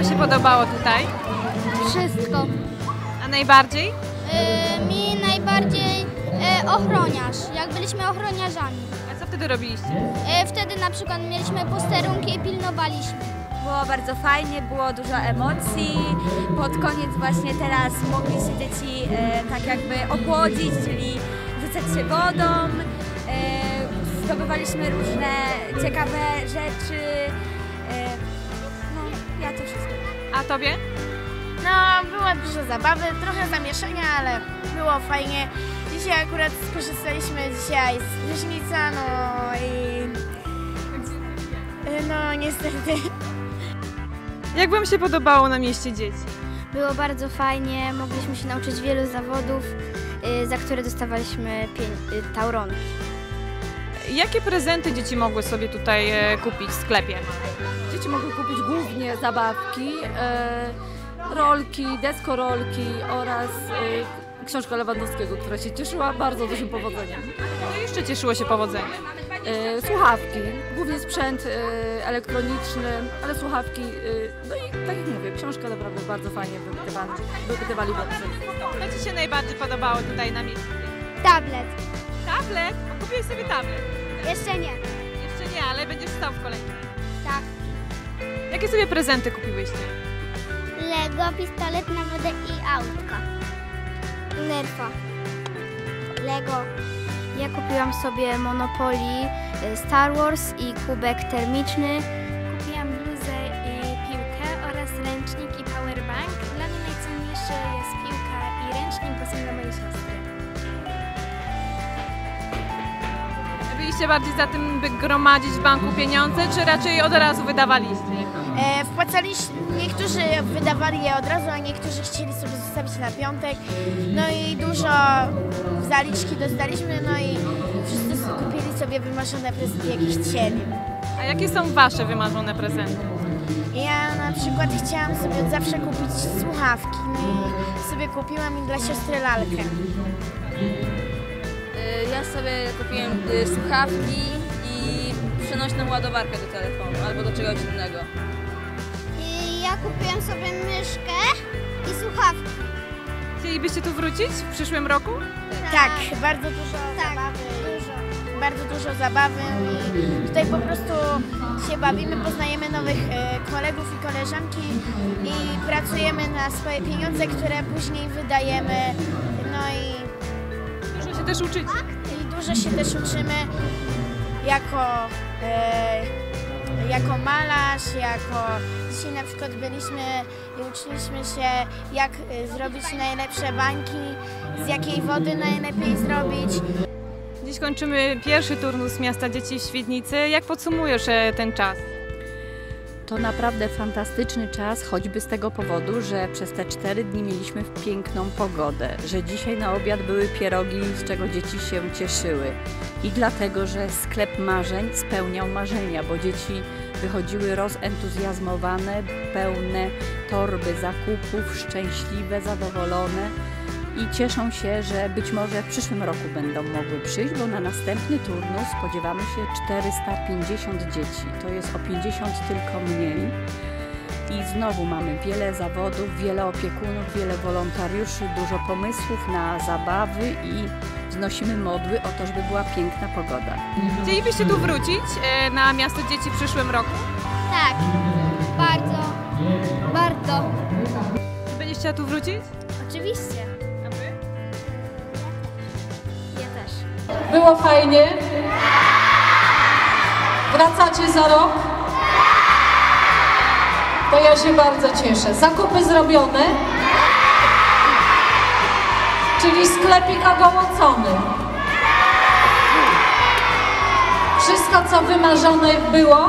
Wam się podobało tutaj? Wszystko. A najbardziej? Y, mi najbardziej y, ochroniarz, jak byliśmy ochroniarzami. A co wtedy robiliście? Y, wtedy na przykład mieliśmy posterunki i pilnowaliśmy. Było bardzo fajnie, było dużo emocji. Pod koniec właśnie teraz mogli się dzieci e, tak jakby ochłodzić, czyli rzucać się wodą. E, zdobywaliśmy różne ciekawe rzeczy. A Tobie? No, było dużo zabawy, trochę zamieszania, ale było fajnie. Dzisiaj akurat skorzystaliśmy dzisiaj z prysznica, no i... No, niestety. Jak Wam się podobało na mieście dzieci? Było bardzo fajnie, mogliśmy się nauczyć wielu zawodów, y, za które dostawaliśmy y, tauronki. Jakie prezenty dzieci mogły sobie tutaj e, kupić w sklepie? Dzieci mogły kupić głównie zabawki, e, rolki, deskorolki oraz e, książkę Lewandowskiego, która się cieszyła bardzo dużym powodzeniem. Co jeszcze cieszyło się powodzeniem? E, słuchawki, głównie sprzęt e, elektroniczny, ale słuchawki, e, no i tak jak mówię, książka naprawdę bardzo fajnie wypytywali, wypytywali Co Ci się najbardziej podobało tutaj na mieście? Tablet. Tablet? Kupiłeś sobie tablet. Jeszcze nie. Jeszcze nie, ale będziesz stał w kolejnym. Tak. Jakie sobie prezenty kupiłyście? Lego, pistolet na wodę i autka. Nerfa. Lego. Ja kupiłam sobie Monopoly, y, Star Wars i kubek termiczny. Kupiłam bluzę i piłkę oraz ręcznik i powerbank. Dla mnie najcenniejsze jest piłka i ręcznik, bo są dla mojej siostry. Byliście bardziej za tym, by gromadzić w banku pieniądze, czy raczej od razu wydawaliście? E, wpłacaliśmy, niektórzy wydawali je od razu, a niektórzy chcieli sobie zostawić na piątek. No i dużo zaliczki dostaliśmy, no i wszyscy kupili sobie wymarzone prezenty, jakieś chcieli. A jakie są Wasze wymarzone prezenty? Ja na przykład chciałam sobie od zawsze kupić słuchawki, no i sobie kupiłam i dla siostry lalkę. Ja sobie kupiłem y, słuchawki i przenośną ładowarkę do telefonu albo do czegoś innego. Ja kupiłam sobie myszkę i słuchawki. Chcielibyście tu wrócić w przyszłym roku? Tak, bardzo dużo Tak, zabawy. dużo. Bardzo dużo zabawy i tutaj po prostu się bawimy, poznajemy nowych e, kolegów i koleżanki i pracujemy na swoje pieniądze, które później wydajemy. Też uczycie. I dużo się też uczymy jako, e, jako malarz, jako dzisiaj na przykład byliśmy i uczyliśmy się jak e, zrobić najlepsze bańki, z jakiej wody najlepiej zrobić. Dziś kończymy pierwszy turnus Miasta Dzieci w Świdnicy. Jak podsumujesz e, ten czas? To naprawdę fantastyczny czas, choćby z tego powodu, że przez te cztery dni mieliśmy piękną pogodę, że dzisiaj na obiad były pierogi, z czego dzieci się cieszyły. I dlatego, że sklep marzeń spełniał marzenia, bo dzieci wychodziły rozentuzjazmowane, pełne torby zakupów, szczęśliwe, zadowolone i cieszą się, że być może w przyszłym roku będą mogły przyjść, bo na następny turnus spodziewamy się 450 dzieci. To jest o 50 tylko mniej. I znowu mamy wiele zawodów, wiele opiekunów, wiele wolontariuszy, dużo pomysłów na zabawy i wznosimy modły o to, żeby była piękna pogoda. Chcielibyście tu wrócić e, na Miasto Dzieci w przyszłym roku? Tak. Bardzo. Bardzo. Będziesz chciała tu wrócić? Oczywiście. Było fajnie? Wracacie za rok? To ja się bardzo cieszę. Zakupy zrobione? Czyli sklepik ogołocony. Wszystko, co wymarzone było?